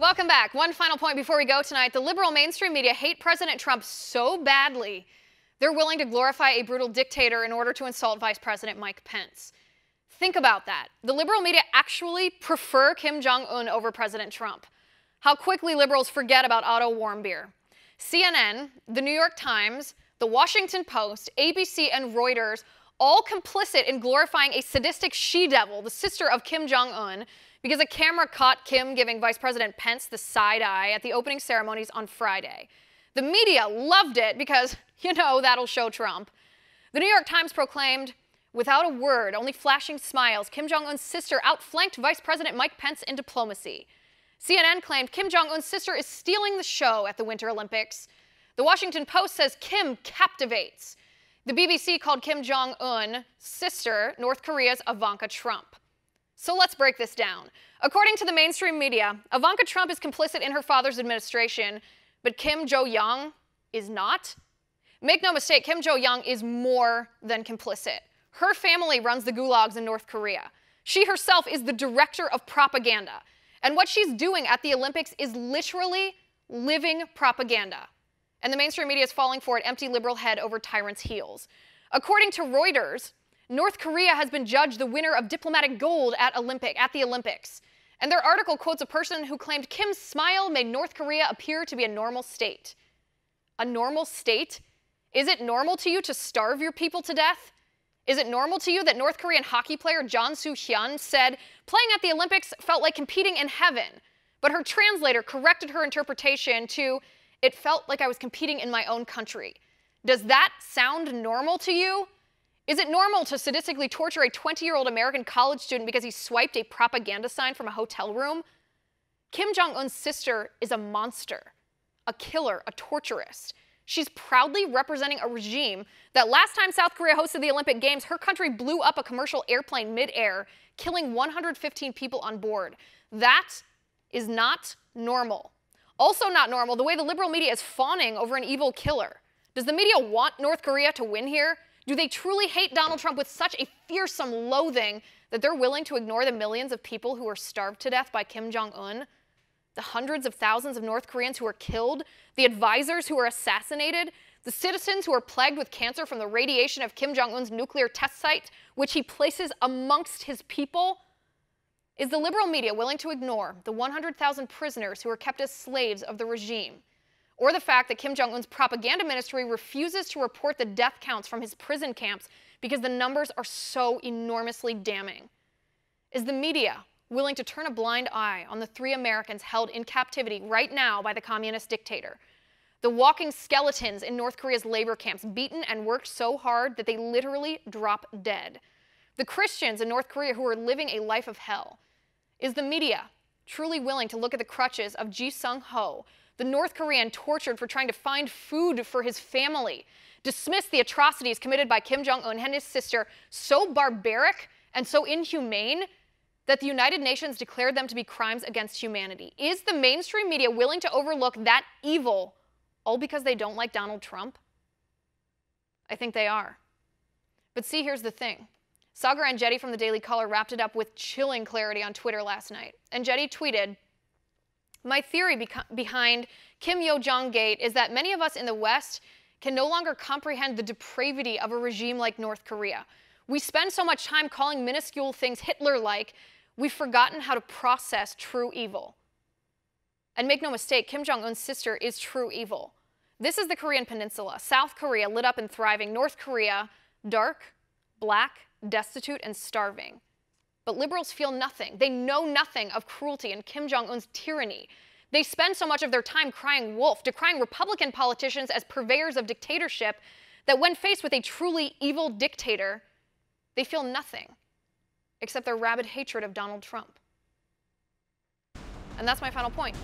Welcome back. One final point before we go tonight. The liberal mainstream media hate President Trump so badly, they're willing to glorify a brutal dictator in order to insult Vice President Mike Pence. Think about that. The liberal media actually prefer Kim Jong un over President Trump. How quickly liberals forget about Otto Warmbier. CNN, the New York Times, the Washington Post, ABC, and Reuters all complicit in glorifying a sadistic she devil, the sister of Kim Jong un, because a camera caught Kim giving Vice President Pence the side eye at the opening ceremonies on Friday. The media loved it because, you know, that'll show Trump. The New York Times proclaimed, without a word, only flashing smiles, Kim Jong un's sister outflanked Vice President Mike Pence in diplomacy. CNN claimed Kim Jong un's sister is stealing the show at the Winter Olympics. The Washington Post says Kim captivates. The BBC called Kim Jong un's sister North Korea's Ivanka Trump. So let's break this down. According to the mainstream media, Ivanka Trump is complicit in her father's administration, but Kim Jo Young is not. Make no mistake, Kim Jo Young is more than complicit. Her family runs the gulags in North Korea. She herself is the director of propaganda. And what she's doing at the Olympics is literally living propaganda. And the mainstream media is falling for it, empty liberal head over tyrant's heels. According to Reuters, North Korea has been judged the winner of diplomatic gold at Olympic at the Olympics. And their article quotes a person who claimed Kim's smile made North Korea appear to be a normal state. A normal state? Is it normal to you to starve your people to death? Is it normal to you that North Korean hockey player John Soo Hyun said playing at the Olympics felt like competing in heaven, but her translator corrected her interpretation to it felt like I was competing in my own country? Does that sound normal to you? Is it normal to sadistically torture a 20 year old American college student because he swiped a propaganda sign from a hotel room? Kim Jong un's sister is a monster, a killer, a torturist. She's proudly representing a regime that last time South Korea hosted the Olympic Games, her country blew up a commercial airplane midair, killing 115 people on board. That is not normal. Also, not normal, the way the liberal media is fawning over an evil killer. Does the media want North Korea to win here? Do they truly hate Donald Trump with such a fearsome loathing that they're willing to ignore the millions of people who were starved to death by Kim Jong un? The hundreds of thousands of North Koreans who were killed? The advisors who were assassinated? The citizens who are plagued with cancer from the radiation of Kim Jong un's nuclear test site, which he places amongst his people? Is the liberal media willing to ignore the 100,000 prisoners who are kept as slaves of the regime? Or the fact that Kim Jong un's propaganda ministry refuses to report the death counts from his prison camps because the numbers are so enormously damning. Is the media willing to turn a blind eye on the three Americans held in captivity right now by the communist dictator? The walking skeletons in North Korea's labor camps, beaten and worked so hard that they literally drop dead. The Christians in North Korea who are living a life of hell. Is the media truly willing to look at the crutches of Ji Sung Ho, the North Korean tortured for trying to find food for his family, dismissed the atrocities committed by Kim Jong un and his sister, so barbaric and so inhumane that the United Nations declared them to be crimes against humanity. Is the mainstream media willing to overlook that evil all because they don't like Donald Trump? I think they are. But see, here's the thing. Saagar Enjeti from the Daily Caller wrapped it up with chilling clarity on Twitter last night. Enjeti tweeted, my theory behind Kim Yo Jong Gate is that many of us in the West can no longer comprehend the depravity of a regime like North Korea. We spend so much time calling minuscule things Hitler like, we've forgotten how to process true evil. And make no mistake, Kim Jong un's sister is true evil. This is the Korean Peninsula. South Korea lit up and thriving. North Korea, dark, black, destitute, and starving. But liberals feel nothing. They know nothing of cruelty and Kim Jong un's tyranny. They spend so much of their time crying wolf, decrying Republican politicians as purveyors of dictatorship, that when faced with a truly evil dictator, they feel nothing except their rabid hatred of Donald Trump. And that's my final point.